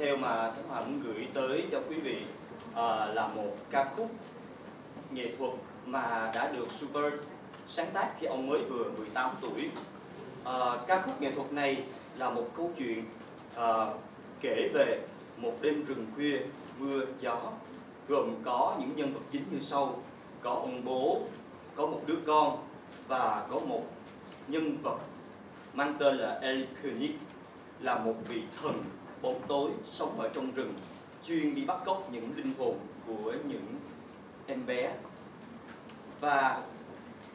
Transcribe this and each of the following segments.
theo mà Thánh Hòa muốn gửi tới cho quý vị à, là một ca khúc nghệ thuật mà đã được Schubert sáng tác khi ông mới vừa 18 tuổi. À, ca khúc nghệ thuật này là một câu chuyện à, kể về một đêm rừng khuya mưa gió gồm có những nhân vật chính như sau có ông bố có một đứa con và có một nhân vật mang tên là Eli là một vị thần bóng tối sống ở trong rừng chuyên đi bắt cóc những linh hồn của những em bé. Và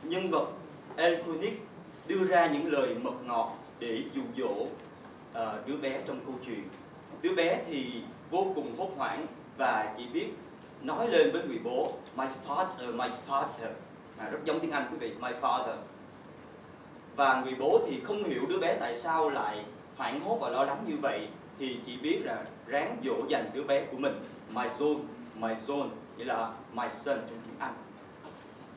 nhân vật Eli đưa ra những lời mật ngọt để dụ dỗ uh, đứa bé trong câu chuyện. Đứa bé thì vô cùng hốt hoảng và chỉ biết nói lên với người bố my father my father. À, rất giống tiếng Anh quý vị my father. Và người bố thì không hiểu đứa bé tại sao lại hoảng hốt và lo lắng như vậy thì chỉ biết là ráng dỗ dành đứa bé của mình, my son my son, nghĩa là my son trong tiếng Anh.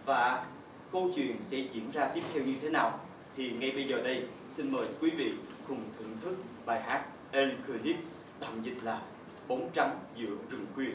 Và câu chuyện sẽ diễn ra tiếp theo như thế nào thì ngay bây giờ đây xin mời quý vị cùng thưởng thức bài hát El Clip tạm dịch là bóng trắng giữa rừng khuya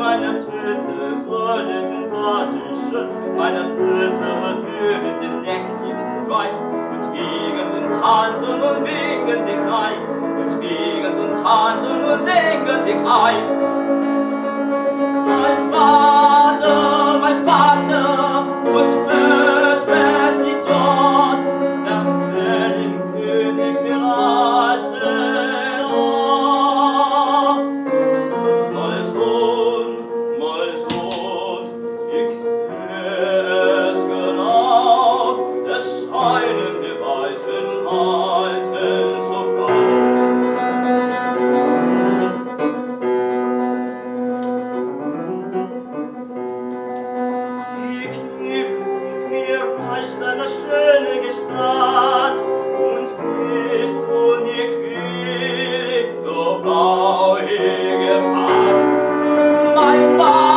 meiner Tritte sollten warten schön, meiner Tritte führen den neckigen Reit und wiegen und tanzen und wiegen die Kleid. Und wiegen und tanzen und singen die Kleid. 봐.